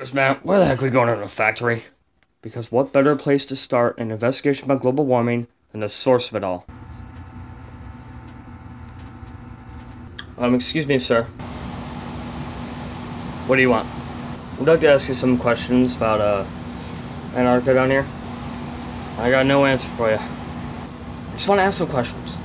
This man, where the heck are we going in a factory? Because what better place to start an investigation about global warming than the source of it all? Um, excuse me, sir. What do you want? I'd like to ask you some questions about, uh, Antarctica down here. I got no answer for you. I just want to ask some questions.